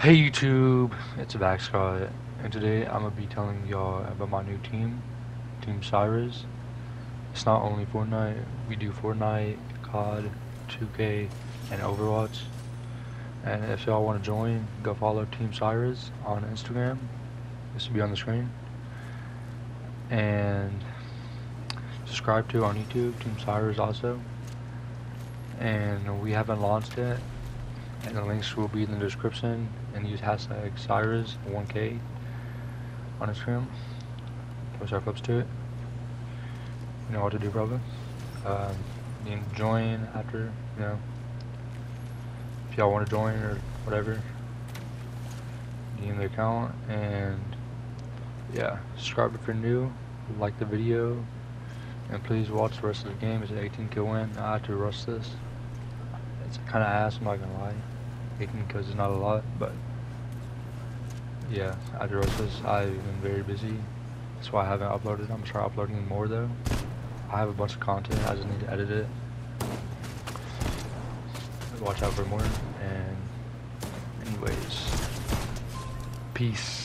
Hey YouTube, it's Vaxcot, and today I'm gonna be telling y'all about my new team, Team Ciriyz. It's not only Fortnite, we do Fortnite, COD, 2K, and Overwatch. And if y'all want to join, go follow Team Ciriyz on Instagram. This will be on the screen. And subscribe to on YouTube, Team Ciriyz also. And we haven't launched it, and the links will be in the description and use hashtag Ciriyz1K on Instagram. Post our clips to it. You know what to do probably. Um, join after, you know. If y'all want to join or whatever. DM the account and yeah, subscribe if you're new, like the video, and please watch the rest of the game. It's an 18 kill win. I have to rush this. It's kind of ass, I'm not gonna lie. 18 kills is not a lot, but yeah, after this, I've been very busy. That's why I haven't uploaded. I'm gonna start uploading more though. I have a bunch of content. I just need to edit it. Watch out for more. And anyways, peace.